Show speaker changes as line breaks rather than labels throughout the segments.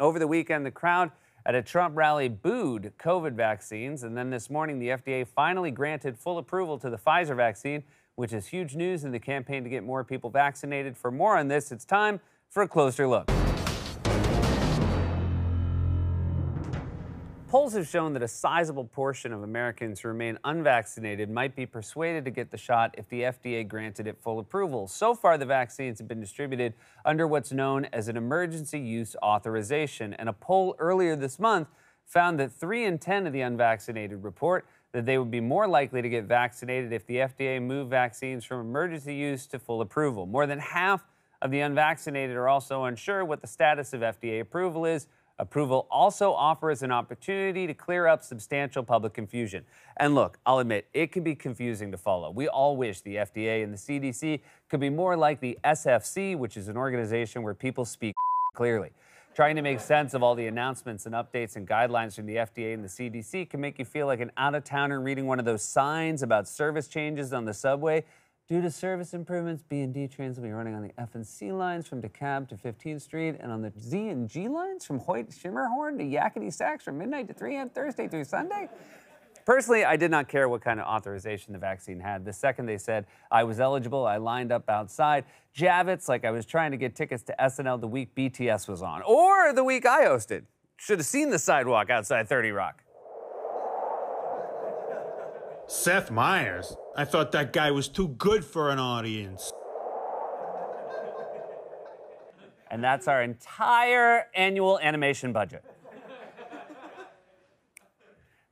Over the weekend, the crowd at a Trump rally booed COVID vaccines, and then this morning, the FDA finally granted full approval to the Pfizer vaccine, which is huge news in the campaign to get more people vaccinated. For more on this, it's time for a closer look. Polls have shown that a sizable portion of Americans who remain unvaccinated might be persuaded to get the shot if the FDA granted it full approval. So far, the vaccines have been distributed under what's known as an emergency use authorization. And a poll earlier this month found that 3 in 10 of the unvaccinated report that they would be more likely to get vaccinated if the FDA moved vaccines from emergency use to full approval. More than half of the unvaccinated are also unsure what the status of FDA approval is Approval also offers an opportunity to clear up substantial public confusion. And look, I'll admit, it can be confusing to follow. We all wish the FDA and the CDC could be more like the SFC, which is an organization where people speak clearly. Trying to make sense of all the announcements and updates and guidelines from the FDA and the CDC can make you feel like an out of towner reading one of those signs about service changes on the subway Due to service improvements, B&D trains will be running on the F and C lines from DeKalb to 15th Street and on the Z and G lines from Hoyt Schermerhorn to Yakety Sax from midnight to 3 a.m. Thursday through Sunday. Personally, I did not care what kind of authorization the vaccine had. The second they said I was eligible, I lined up outside. Javits, like I was trying to get tickets to SNL the week BTS was on, or the week I hosted. Should have seen the sidewalk outside 30 Rock.
Seth Meyers? I thought that guy was too good for an audience.
And that's our entire annual animation budget.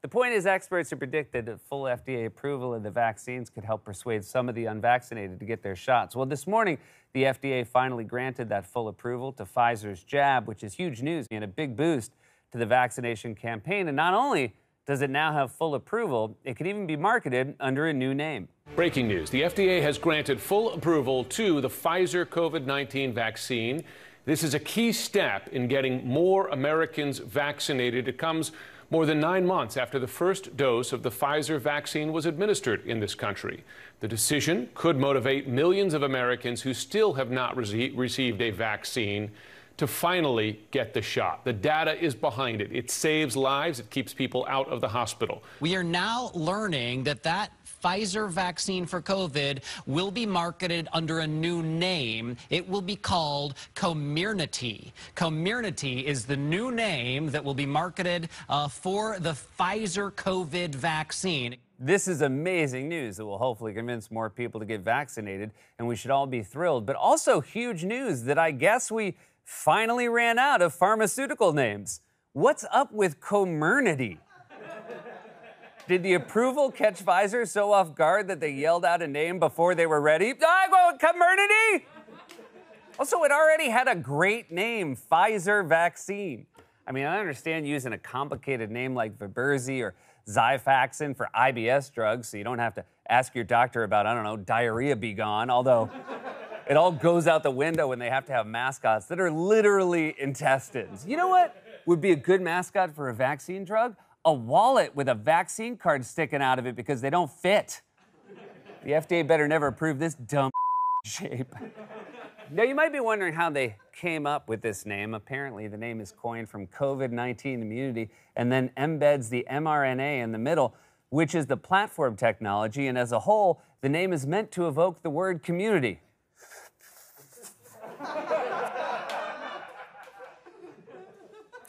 the point is, experts have predicted that full FDA approval of the vaccines could help persuade some of the unvaccinated to get their shots. Well, this morning, the FDA finally granted that full approval to Pfizer's jab, which is huge news and a big boost to the vaccination campaign. And not only does it now have full approval? It can even be marketed under a new name.
Breaking news the FDA has granted full approval to the Pfizer COVID 19 vaccine. This is a key step in getting more Americans vaccinated. It comes more than nine months after the first dose of the Pfizer vaccine was administered in this country. The decision could motivate millions of Americans who still have not rece- received a vaccine to finally get the shot. The data is behind it. It saves lives, it keeps people out of the hospital.
We are now learning that that Pfizer vaccine for COVID will be marketed under a new name. It will be called Comirnaty. Comirnaty is the new name that will be marketed uh, for the Pfizer COVID vaccine.
This is amazing news that will hopefully convince more people to get vaccinated, and we should all be thrilled. But also huge news that I guess we finally ran out of pharmaceutical names. What's up with Comirnaty? Did the approval catch Pfizer so off guard that they yelled out a name before they were ready? I go Comirnaty! Also, it already had a great name, Pfizer vaccine. I mean, I understand using a complicated name like Viberzi or Xifaxan for IBS drugs so you don't have to ask your doctor about, I don't know, diarrhea be gone, although it all goes out the window when they have to have mascots that are literally intestines. You know what would be a good mascot for a vaccine drug? A wallet with a vaccine card sticking out of it because they don't fit. The FDA better never approve this dumb shape. Now, you might be wondering how they came up with this name. Apparently, the name is coined from COVID 19 immunity and then embeds the mRNA in the middle, which is the platform technology. And as a whole, the name is meant to evoke the word community.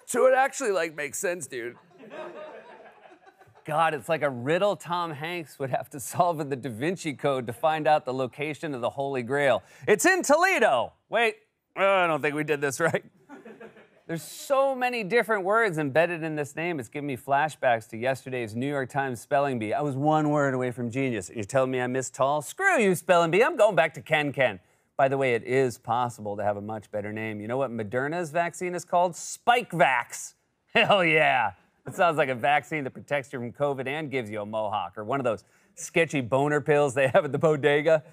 So it actually like makes sense, dude. God, it's like a riddle Tom Hanks would have to solve in the Da Vinci Code to find out the location of the Holy Grail. It's in Toledo. Wait, oh, I don't think we did this right. There's so many different words embedded in this name. It's giving me flashbacks to yesterday's New York Times spelling bee. I was one word away from genius. You're telling me I missed tall? Screw you, spelling bee. I'm going back to Ken Ken. By the way, it is possible to have a much better name. You know what Moderna's vaccine is called? Spikevax. Hell yeah. It sounds like a vaccine that protects you from COVID and gives you a mohawk or one of those sketchy boner pills they have at the bodega.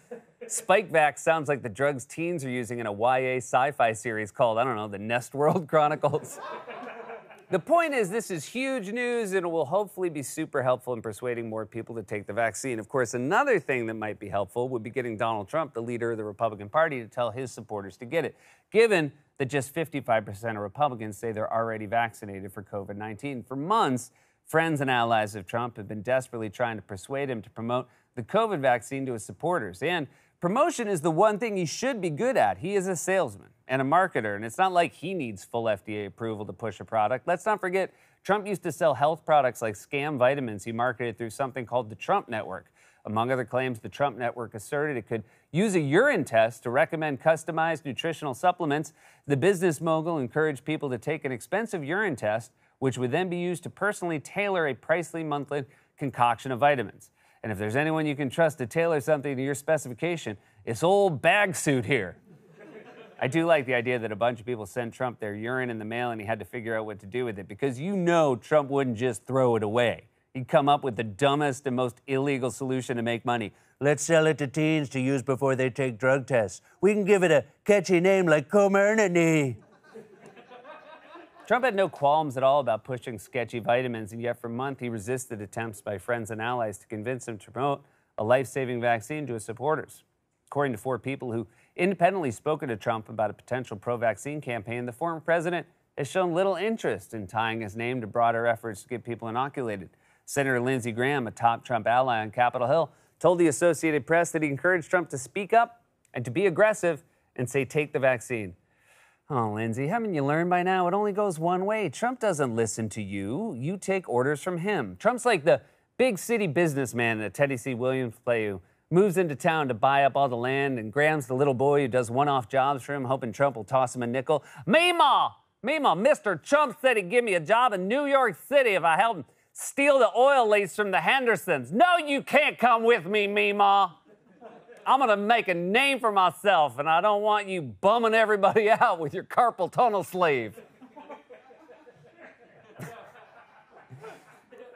Spikevax sounds like the drugs teens are using in a YA sci fi series called, I don't know, The Nest World Chronicles. The point is, this is huge news and it will hopefully be super helpful in persuading more people to take the vaccine. Of course, another thing that might be helpful would be getting Donald Trump, the leader of the Republican Party, to tell his supporters to get it, given that just 55% of Republicans say they're already vaccinated for COVID 19. For months, friends and allies of Trump have been desperately trying to persuade him to promote the COVID vaccine to his supporters. And promotion is the one thing he should be good at. He is a salesman and a marketer, and it's not like he needs full FDA approval to push a product. Let's not forget, Trump used to sell health products like scam vitamins he marketed through something called the Trump Network. Among other claims, the Trump Network asserted it could use a urine test to recommend customized nutritional supplements. The business mogul encouraged people to take an expensive urine test, which would then be used to personally tailor a pricely monthly concoction of vitamins. And if there's anyone you can trust to tailor something to your specification, it's old bag suit here. I do like the idea that a bunch of people sent Trump their urine in the mail and he had to figure out what to do with it because you know Trump wouldn't just throw it away. He'd come up with the dumbest and most illegal solution to make money. Let's sell it to teens to use before they take drug tests. We can give it a catchy name like Comirnaty. Trump had no qualms at all about pushing sketchy vitamins, and yet for months he resisted attempts by friends and allies to convince him to promote a life saving vaccine to his supporters. According to four people who independently spoken to Trump about a potential pro vaccine campaign, the former president has shown little interest in tying his name to broader efforts to get people inoculated. Senator Lindsey Graham, a top Trump ally on Capitol Hill, told the Associated Press that he encouraged Trump to speak up and to be aggressive and say, take the vaccine. Oh, Lindsey, haven't you learned by now? It only goes one way. Trump doesn't listen to you. You take orders from him. Trump's like the big city businessman in a Tennessee C. Williams play who moves into town to buy up all the land, and Graham's the little boy who does one off jobs for him, hoping Trump will toss him a nickel. Meemaw! Meemaw, Mr. Trump said he'd give me a job in New York City if I helped him steal the oil lease from the Hendersons. No, you can't come with me, Meemaw. I'm to make a name for myself, and I don't want you bumming everybody out with your carpal tunnel sleeve.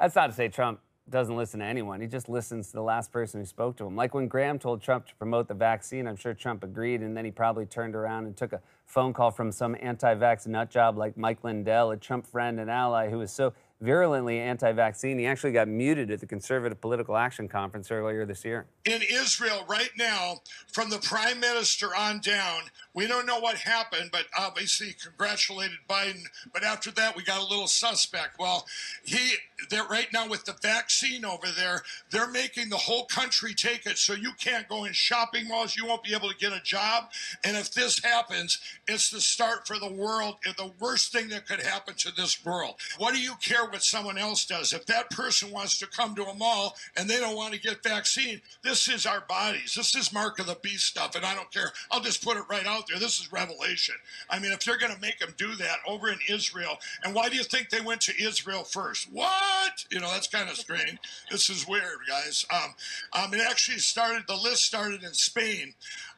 That's not to say Trump doesn't listen to anyone. He just listens to the last person who spoke to him. Like when Graham told Trump to promote the vaccine, I'm sure Trump agreed, and then he probably turned around and took a phone call from some anti vax nut job like Mike Lindell, a Trump friend and ally who was so virulently anti vaccine. He actually got muted at the Conservative Political Action Conference earlier this year.
In Israel, right now, from the prime minister on down, we don't know what happened, but obviously congratulated Biden. But after that, we got a little suspect. Well, he, they're right now with the vaccine over there, they're making the whole country take it so you can't go in shopping malls, you won't be able to get a job. And if this happens, it's the start for the world, the worst thing that could happen to this world. What do you care what someone else does? If that person wants to come to a mall and they don't want to get vaccine, this is our bodies. This is mark of the beast stuff, and I don't care. I'll just put it right out there. This is revelation. I mean, if they're going to make them do that over in Israel, and why do you think they went to Israel first? What? You know, that's kind of strange. This is weird, guys. Um, um, it actually started. The list started in Spain.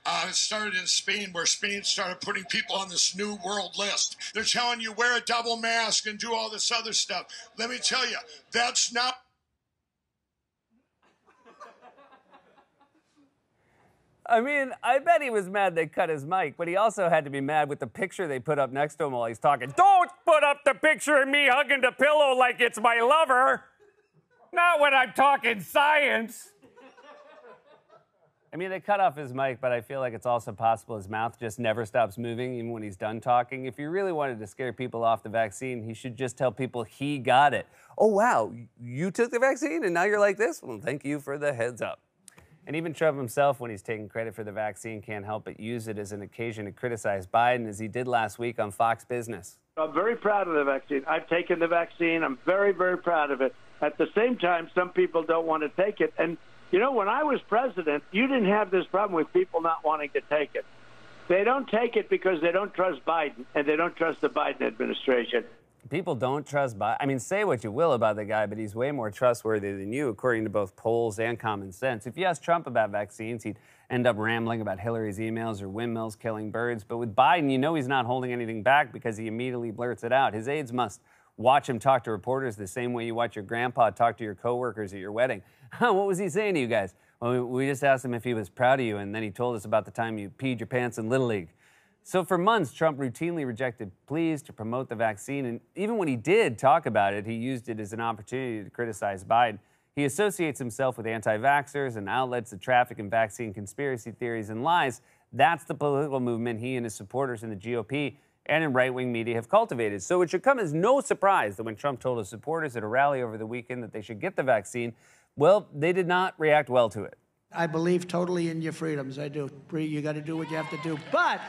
Uh, it started in Spain, where Spain started putting people on this new world list. They're telling you wear a double mask and do all this other stuff. Let me tell you, that's not.
I mean, I bet he was mad they cut his mic, but he also had to be mad with the picture they put up next to him while he's talking. Don't put up the picture of me hugging the pillow like it's my lover. Not when I'm talking science. I mean, they cut off his mic, but I feel like it's also possible his mouth just never stops moving even when he's done talking. If you really wanted to scare people off the vaccine, he should just tell people he got it. Oh, wow, you took the vaccine and now you're like this? Well, thank you for the heads up. And even Trump himself, when he's taking credit for the vaccine, can't help but use it as an occasion to criticize Biden, as he did last week on Fox Business.
I'm very proud of the vaccine. I've taken the vaccine. I'm very, very proud of it. At the same time, some people don't want to take it. And you know, when I was president, you didn't have this problem with people not wanting to take it. They don't take it because they don't trust Biden and they don't trust the Biden administration.
People don't trust Biden. I mean, say what you will about the guy, but he's way more trustworthy than you, according to both polls and common sense. If you ask Trump about vaccines, he'd end up rambling about Hillary's emails or windmills killing birds. But with Biden, you know he's not holding anything back because he immediately blurts it out. His aides must watch him talk to reporters the same way you watch your grandpa talk to your coworkers at your wedding. what was he saying to you guys? Well, we just asked him if he was proud of you, and then he told us about the time you peed your pants in Little League. So, for months, Trump routinely rejected pleas to promote the vaccine. And even when he did talk about it, he used it as an opportunity to criticize Biden. He associates himself with anti vaxxers and outlets that traffic in vaccine conspiracy theories and lies. That's the political movement he and his supporters in the GOP and in right wing media have cultivated. So it should come as no surprise that when Trump told his supporters at a rally over the weekend that they should get the vaccine, well, they did not react well to it.
I believe totally in your freedoms. I do. You got to do what you have to do. But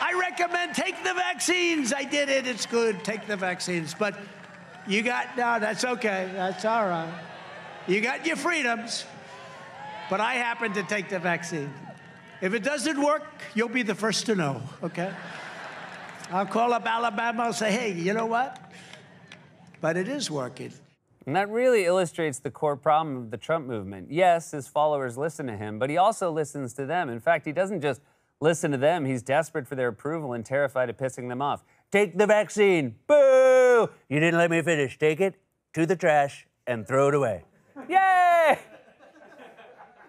I recommend take the vaccines. I did it. It's good. Take the vaccines. But you got, no, that's okay. That's all right. You got your freedoms. But I happen to take the vaccine. If it doesn't work, you'll be the first to know, okay? I'll call up Alabama and say, hey, you know what? But it is working.
And that really illustrates the core problem of the Trump movement. Yes, his followers listen to him, but he also listens to them. In fact, he doesn't just listen to them, he's desperate for their approval and terrified of pissing them off. Take the vaccine. Boo! You didn't let me finish. Take it to the trash and throw it away. Yay!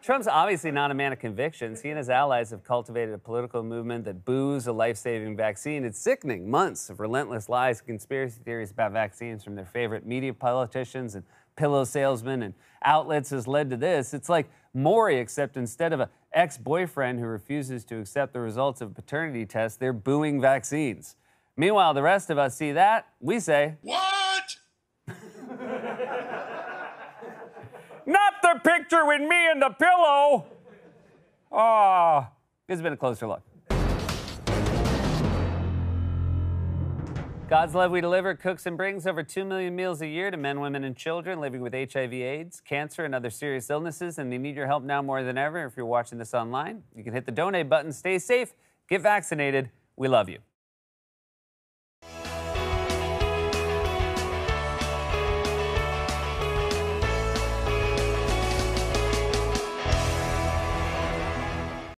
Trump's obviously not a man of convictions. He and his allies have cultivated a political movement that boos a life saving vaccine. It's sickening. Months of relentless lies and conspiracy theories about vaccines from their favorite media politicians and pillow salesmen and outlets has led to this. It's like Maury, except instead of an ex boyfriend who refuses to accept the results of a paternity test, they're booing vaccines. Meanwhile, the rest of us see that, we say,
What?
Not the picture with me and the pillow. Ah, oh, has been a closer look. God's Love We Deliver cooks and brings over 2 million meals a year to men, women, and children living with HIV, AIDS, cancer, and other serious illnesses, and they need your help now more than ever. If you're watching this online, you can hit the donate button. Stay safe, get vaccinated. We love you.